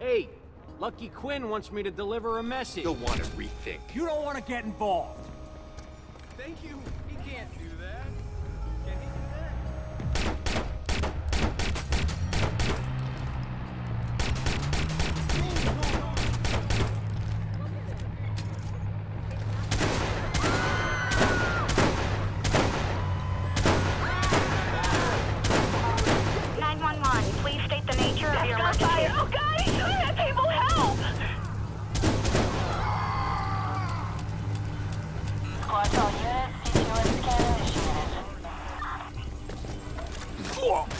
Hey, Lucky Quinn wants me to deliver a message. You'll want to rethink. You don't want to get involved. Thank you. He can't do that. Whoa!